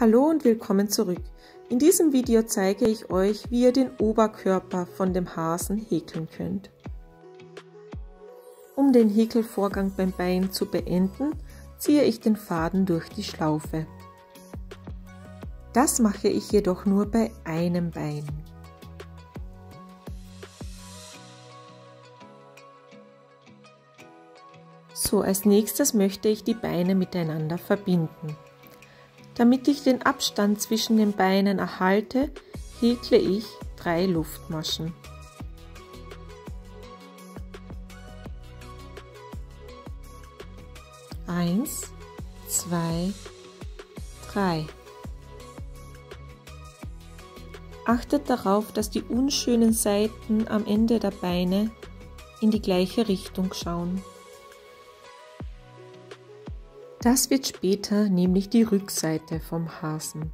Hallo und willkommen zurück. In diesem Video zeige ich euch, wie ihr den Oberkörper von dem Hasen häkeln könnt. Um den Häkelvorgang beim Bein zu beenden, ziehe ich den Faden durch die Schlaufe. Das mache ich jedoch nur bei einem Bein. So, als nächstes möchte ich die Beine miteinander verbinden. Damit ich den Abstand zwischen den Beinen erhalte, häkle ich drei Luftmaschen. Eins, zwei, drei. Achtet darauf, dass die unschönen Seiten am Ende der Beine in die gleiche Richtung schauen. Das wird später nämlich die Rückseite vom Hasen.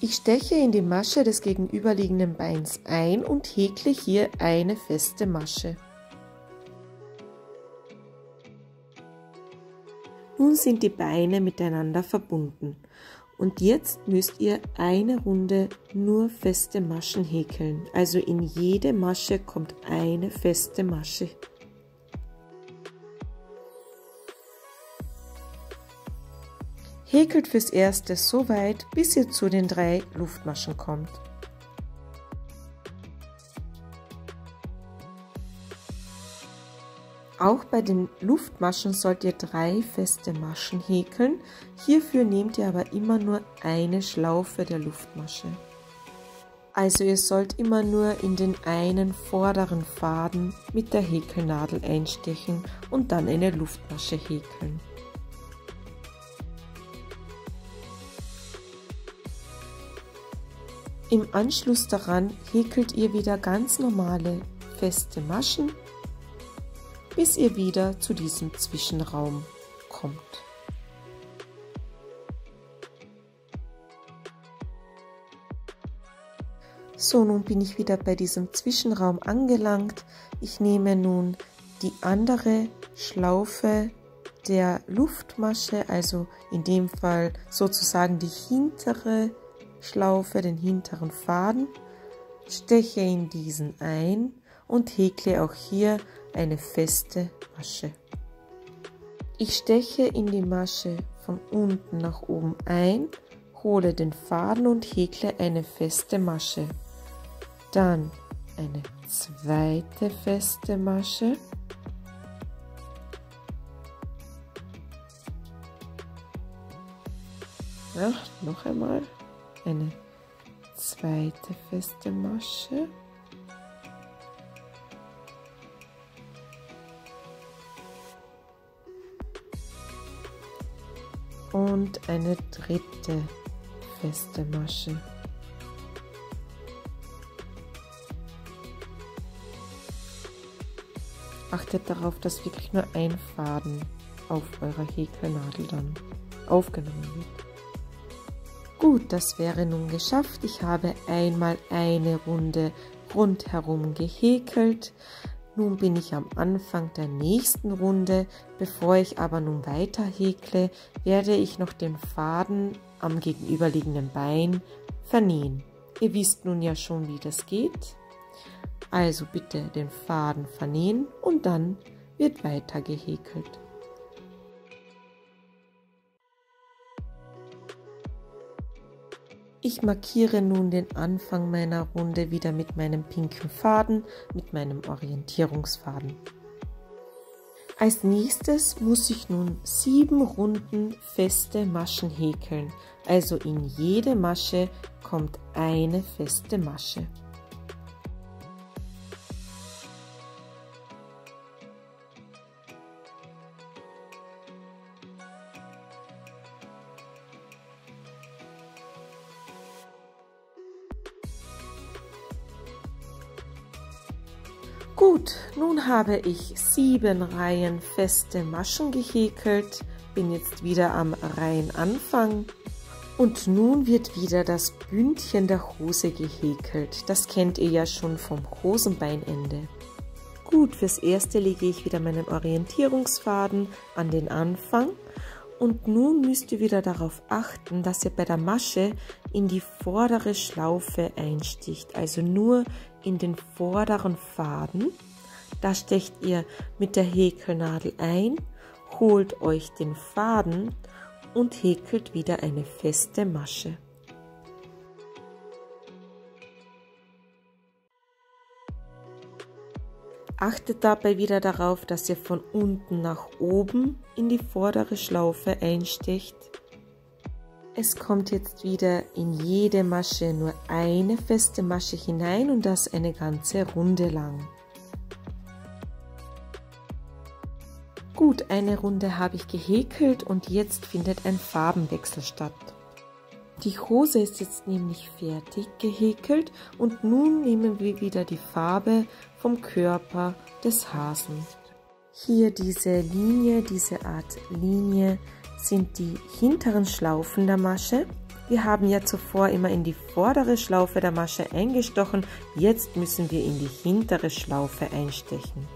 Ich steche in die Masche des gegenüberliegenden Beins ein und häkle hier eine feste Masche. Nun sind die Beine miteinander verbunden und jetzt müsst ihr eine Runde nur feste Maschen häkeln. Also in jede Masche kommt eine feste Masche. Häkelt fürs erste so weit, bis ihr zu den drei Luftmaschen kommt. Auch bei den Luftmaschen sollt ihr drei feste Maschen häkeln. Hierfür nehmt ihr aber immer nur eine Schlaufe der Luftmasche. Also ihr sollt immer nur in den einen vorderen Faden mit der Häkelnadel einstechen und dann eine Luftmasche häkeln. Im Anschluss daran häkelt ihr wieder ganz normale feste Maschen bis ihr wieder zu diesem Zwischenraum kommt. So, nun bin ich wieder bei diesem Zwischenraum angelangt. Ich nehme nun die andere Schlaufe der Luftmasche, also in dem Fall sozusagen die hintere Schlaufe, den hinteren Faden, steche in diesen ein und häkle auch hier eine feste Masche. Ich steche in die Masche von unten nach oben ein, hole den Faden und häkle eine feste Masche. Dann eine zweite feste Masche. Ja, noch einmal eine zweite feste Masche. Und eine dritte feste Masche. Achtet darauf, dass wirklich nur ein Faden auf eurer Häkelnadel dann aufgenommen wird. Gut, das wäre nun geschafft. Ich habe einmal eine Runde rundherum gehäkelt. Nun bin ich am Anfang der nächsten Runde. Bevor ich aber nun weiter häkle, werde ich noch den Faden am gegenüberliegenden Bein vernähen. Ihr wisst nun ja schon, wie das geht. Also bitte den Faden vernähen und dann wird weiter gehäkelt. Ich markiere nun den Anfang meiner Runde wieder mit meinem pinken Faden, mit meinem Orientierungsfaden. Als nächstes muss ich nun sieben Runden feste Maschen häkeln, also in jede Masche kommt eine feste Masche. Habe ich sieben Reihen feste Maschen gehäkelt, bin jetzt wieder am Reihenanfang und nun wird wieder das Bündchen der Hose gehäkelt. Das kennt ihr ja schon vom Hosenbeinende. Gut, fürs erste lege ich wieder meinen Orientierungsfaden an den Anfang und nun müsst ihr wieder darauf achten, dass ihr bei der Masche in die vordere Schlaufe einsticht, also nur in den vorderen Faden. Da stecht ihr mit der Häkelnadel ein, holt euch den Faden und häkelt wieder eine feste Masche. Achtet dabei wieder darauf, dass ihr von unten nach oben in die vordere Schlaufe einstecht. Es kommt jetzt wieder in jede Masche nur eine feste Masche hinein und das eine ganze Runde lang. Gut, eine Runde habe ich gehäkelt und jetzt findet ein Farbenwechsel statt. Die Hose ist jetzt nämlich fertig gehäkelt und nun nehmen wir wieder die Farbe vom Körper des Hasen. Hier diese Linie, diese Art Linie sind die hinteren Schlaufen der Masche. Wir haben ja zuvor immer in die vordere Schlaufe der Masche eingestochen, jetzt müssen wir in die hintere Schlaufe einstechen.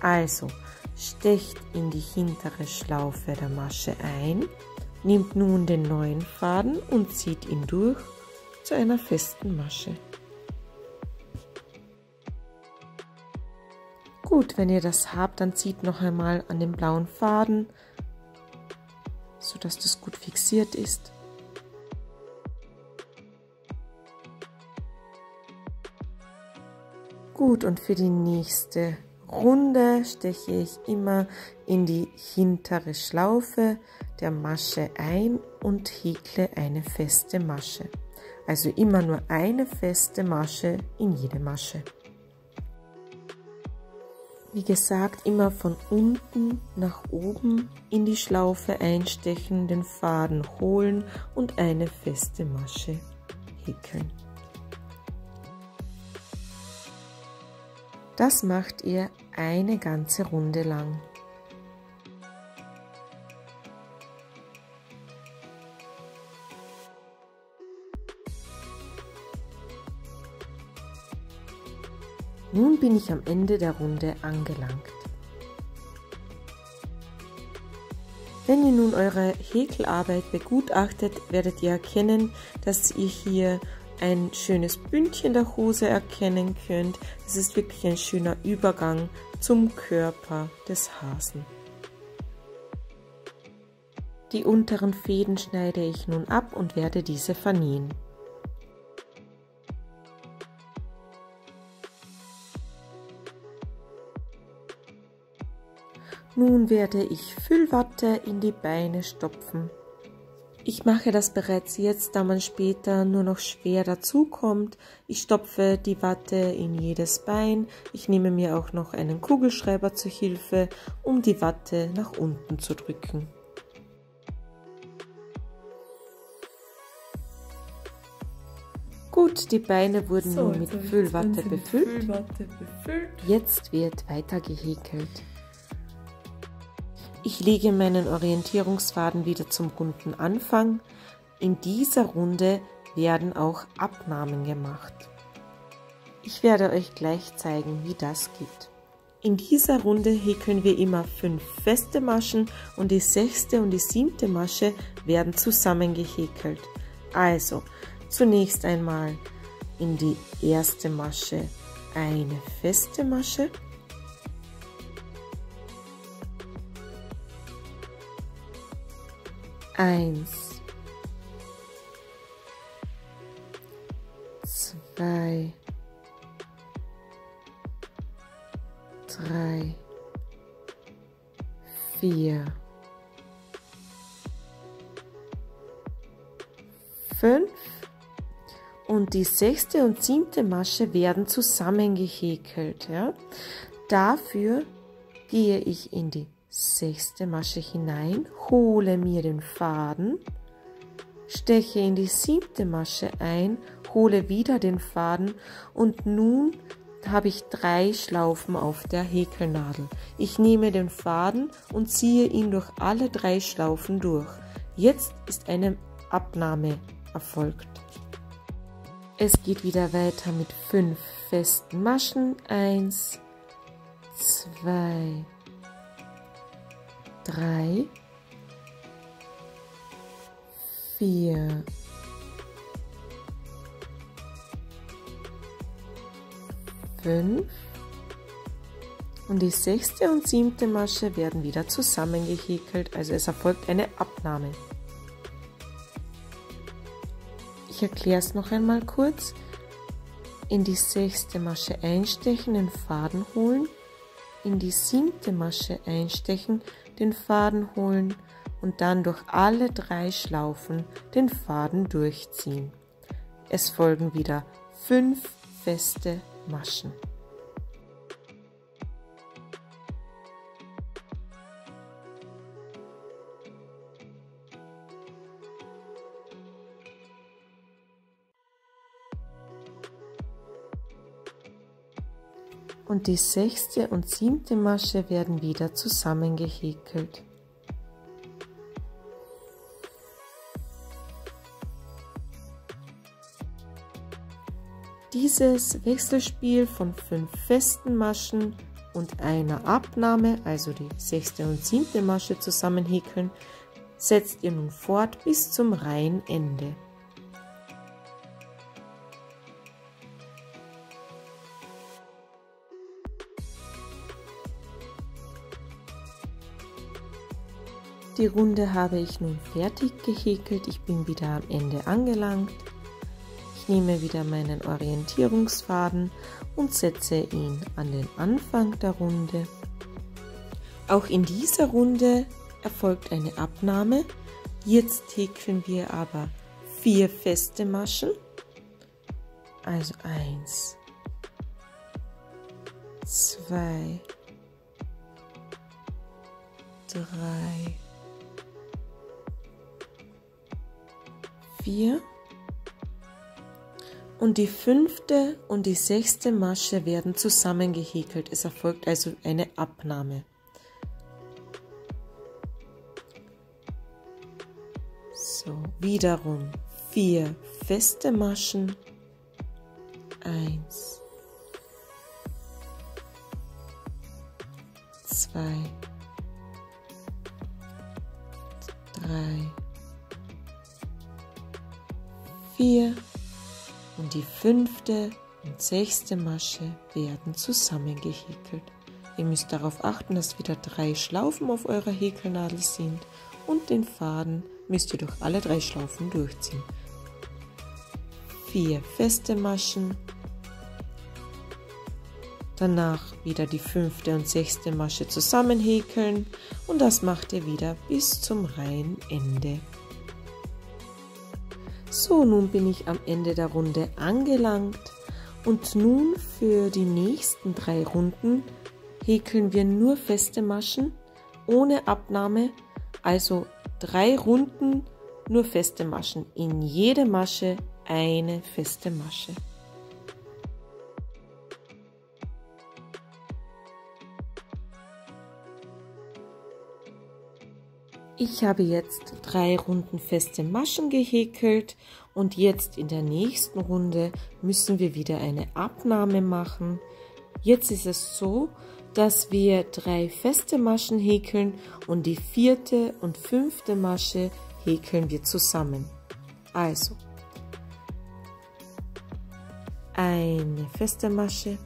Also stecht in die hintere Schlaufe der Masche ein Nehmt nun den neuen Faden und zieht ihn durch zu einer festen Masche. Gut, wenn ihr das habt, dann zieht noch einmal an dem blauen Faden, sodass das gut fixiert ist. Gut, und für die nächste Runde steche ich immer in die hintere Schlaufe der Masche ein und häkle eine feste Masche. Also immer nur eine feste Masche in jede Masche. Wie gesagt, immer von unten nach oben in die Schlaufe einstechen, den Faden holen und eine feste Masche häkeln. Das macht ihr eine ganze Runde lang. Nun bin ich am Ende der Runde angelangt. Wenn ihr nun eure Häkelarbeit begutachtet, werdet ihr erkennen, dass ihr hier ein schönes Bündchen der Hose erkennen könnt. Es ist wirklich ein schöner Übergang zum Körper des Hasen. Die unteren Fäden schneide ich nun ab und werde diese vernähen. Nun werde ich Füllwatte in die Beine stopfen. Ich mache das bereits jetzt, da man später nur noch schwer dazukommt. Ich stopfe die Watte in jedes Bein. Ich nehme mir auch noch einen Kugelschreiber zur Hilfe, um die Watte nach unten zu drücken. Gut, die Beine wurden so, nun mit Füllwatte befüllt. Füllwatte befüllt. Jetzt wird weiter gehäkelt. Ich lege meinen Orientierungsfaden wieder zum runden Anfang. In dieser Runde werden auch Abnahmen gemacht. Ich werde euch gleich zeigen, wie das geht. In dieser Runde häkeln wir immer fünf feste Maschen und die sechste und die siebte Masche werden zusammen gehäkelt. Also zunächst einmal in die erste Masche eine feste Masche Eins, zwei, drei, vier, fünf und die sechste und siebte Masche werden zusammengehäkelt. Ja? Dafür gehe ich in die sechste Masche hinein, hole mir den Faden, steche in die siebte Masche ein, hole wieder den Faden und nun habe ich drei Schlaufen auf der Häkelnadel. Ich nehme den Faden und ziehe ihn durch alle drei Schlaufen durch. Jetzt ist eine Abnahme erfolgt. Es geht wieder weiter mit fünf festen Maschen. Eins, zwei, drei, vier, fünf. Und die sechste und siebte Masche werden wieder zusammengehäkelt, also es erfolgt eine Abnahme. Ich erkläre es noch einmal kurz. In die sechste Masche einstechen, den Faden holen, in die siebte Masche einstechen, den Faden holen und dann durch alle drei Schlaufen den Faden durchziehen. Es folgen wieder fünf feste Maschen. Und die sechste und siebte Masche werden wieder zusammengehäkelt. Dieses Wechselspiel von fünf festen Maschen und einer Abnahme, also die sechste und siebte Masche zusammenhäkeln, setzt ihr nun fort bis zum Reihenende. Die Runde habe ich nun fertig gehäkelt. Ich bin wieder am Ende angelangt. Ich nehme wieder meinen Orientierungsfaden und setze ihn an den Anfang der Runde. Auch in dieser Runde erfolgt eine Abnahme. Jetzt häkeln wir aber vier feste Maschen. Also eins, zwei, drei, 4 und die fünfte und die sechste Masche werden zusammengehäkelt. Es erfolgt also eine Abnahme. So, wiederum vier feste Maschen. Eins, zwei, drei, 4 und die fünfte und sechste Masche werden zusammengehäkelt. Ihr müsst darauf achten, dass wieder drei Schlaufen auf eurer Häkelnadel sind und den Faden müsst ihr durch alle drei Schlaufen durchziehen. Vier feste Maschen, danach wieder die fünfte und sechste Masche zusammenhäkeln und das macht ihr wieder bis zum Reihenende. So, nun bin ich am Ende der Runde angelangt und nun für die nächsten drei Runden häkeln wir nur feste Maschen ohne Abnahme, also drei Runden nur feste Maschen. In jede Masche eine feste Masche. Ich habe jetzt drei Runden feste Maschen gehäkelt und jetzt in der nächsten Runde müssen wir wieder eine Abnahme machen. Jetzt ist es so, dass wir drei feste Maschen häkeln und die vierte und fünfte Masche häkeln wir zusammen. Also eine feste Masche,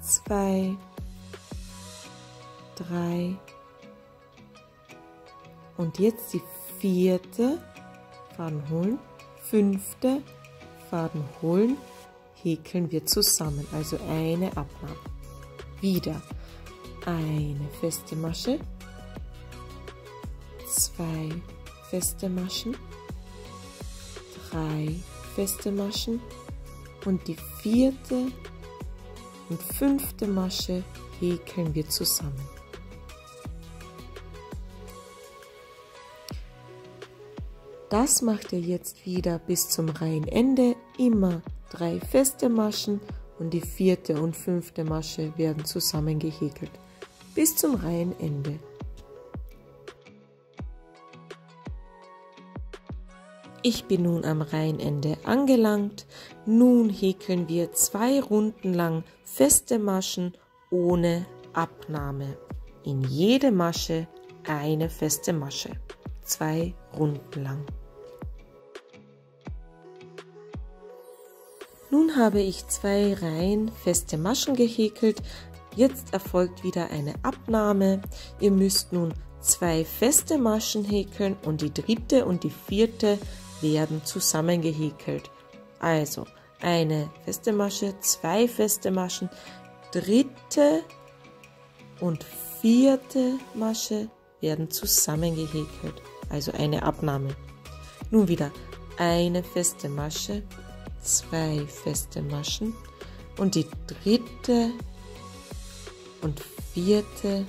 zwei, drei, und jetzt die vierte, Faden holen, fünfte, Faden holen, häkeln wir zusammen, also eine Abnahme. Wieder. Eine feste Masche, zwei feste Maschen, drei feste Maschen. Und die vierte und fünfte Masche häkeln wir zusammen. Das macht ihr jetzt wieder bis zum Reihenende, immer drei feste Maschen und die vierte und fünfte Masche werden zusammengehäkelt bis zum Reihenende. Ich bin nun am Reihenende angelangt. Nun häkeln wir zwei Runden lang feste Maschen ohne Abnahme. In jede Masche eine feste Masche, zwei Runden lang. Nun habe ich zwei Reihen feste Maschen gehäkelt. Jetzt erfolgt wieder eine Abnahme. Ihr müsst nun zwei feste Maschen häkeln und die dritte und die vierte werden zusammengehäkelt. Also eine feste Masche, zwei feste Maschen, dritte und vierte Masche werden zusammengehäkelt, also eine Abnahme. Nun wieder eine feste Masche, zwei feste Maschen und die dritte und vierte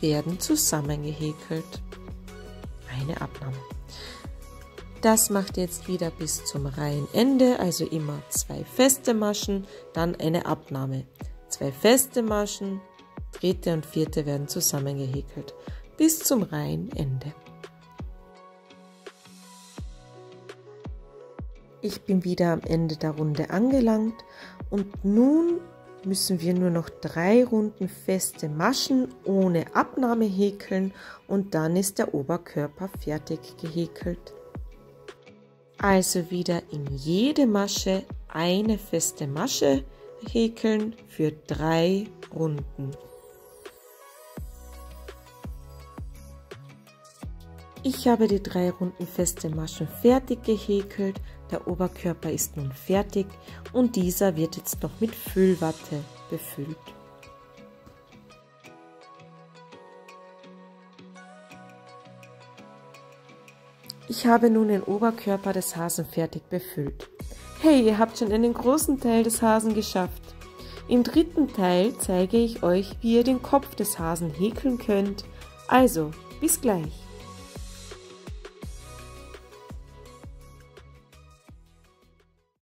werden zusammengehäkelt. Eine Abnahme. Das macht jetzt wieder bis zum Reihenende, also immer zwei feste Maschen, dann eine Abnahme. Zwei feste Maschen, dritte und vierte werden zusammengehäkelt bis zum Reihenende. Ich bin wieder am Ende der Runde angelangt und nun müssen wir nur noch drei Runden feste Maschen ohne Abnahme häkeln und dann ist der Oberkörper fertig gehäkelt. Also wieder in jede Masche eine feste Masche häkeln für drei Runden. Ich habe die drei Runden feste Maschen fertig gehäkelt, der Oberkörper ist nun fertig und dieser wird jetzt noch mit Füllwatte befüllt. Ich habe nun den Oberkörper des Hasen fertig befüllt. Hey, ihr habt schon einen großen Teil des Hasen geschafft. Im dritten Teil zeige ich euch, wie ihr den Kopf des Hasen häkeln könnt. Also, bis gleich.